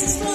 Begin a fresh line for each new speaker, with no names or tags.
this is